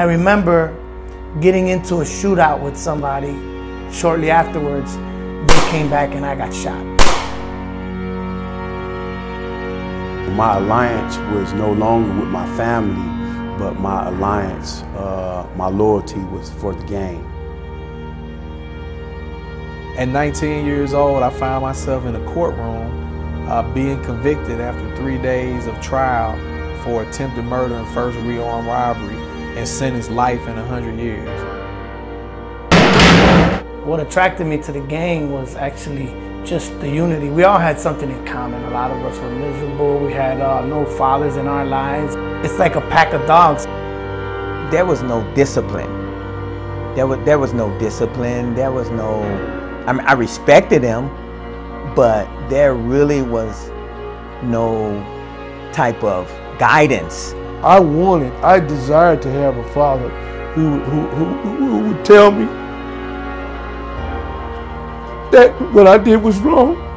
I remember getting into a shootout with somebody. Shortly afterwards, they came back and I got shot. My alliance was no longer with my family, but my alliance, uh, my loyalty was for the game. At 19 years old, I found myself in a courtroom uh, being convicted after three days of trial for attempted murder and first degree armed robbery and sentenced life in 100 years. What attracted me to the gang was actually just the unity. We all had something in common. A lot of us were miserable. We had uh, no fathers in our lives. It's like a pack of dogs. There was no discipline. There was, there was no discipline. There was no, I mean, I respected them, but there really was no type of guidance. I wanted, I desired to have a father who, who, who, who would tell me that what I did was wrong.